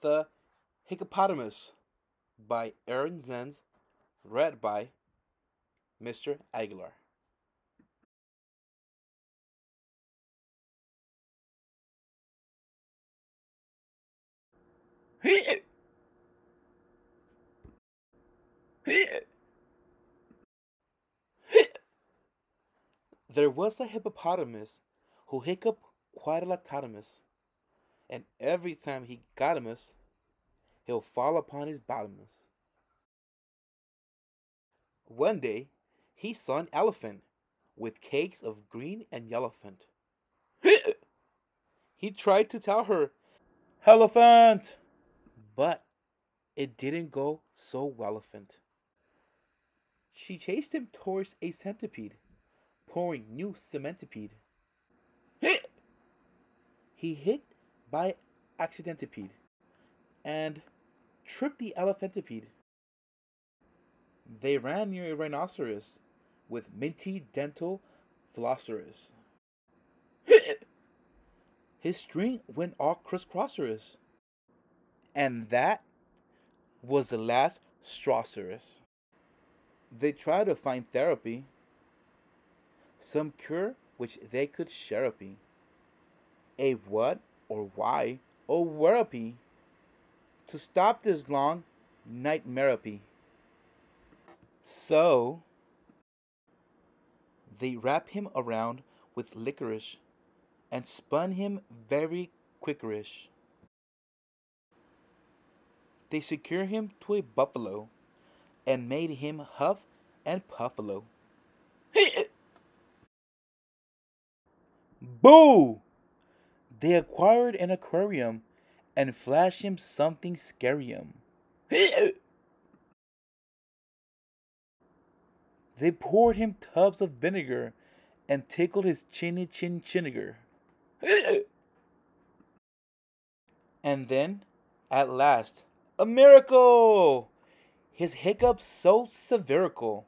The Hiccupotamus by Aaron Zenz, read by Mr. Aguilar. There was a hippopotamus who hiccuped quite a lactotamus, and every time he got a miss, he'll fall upon his bottomus. One day, he saw an elephant with cakes of green and yellowfant. he tried to tell her, Elephant! But it didn't go so wellifant. She chased him towards a centipede, pouring new cementipede. he hit by accidentipede and tripped the elephantipede. They ran near a rhinoceros with minty dental flosserus. His string went all crisscrosserous. And that was the last strawcerus. They tried to find therapy, some cure which they could sherapy. A what or why or wherapy to stop this long nightmarepy. So they wrap him around with licorice and spun him very quickerish. They secure him to a buffalo and made him huff and puffalo. Eh. Boo! They acquired an aquarium and flashed him something scarium. they poured him tubs of vinegar and tickled his chinny chin chinniger. and then, at last, a miracle! His hiccups so severical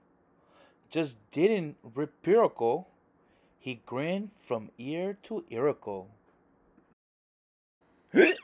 just didn't repirical. He grinned from ear to earicle. Hey!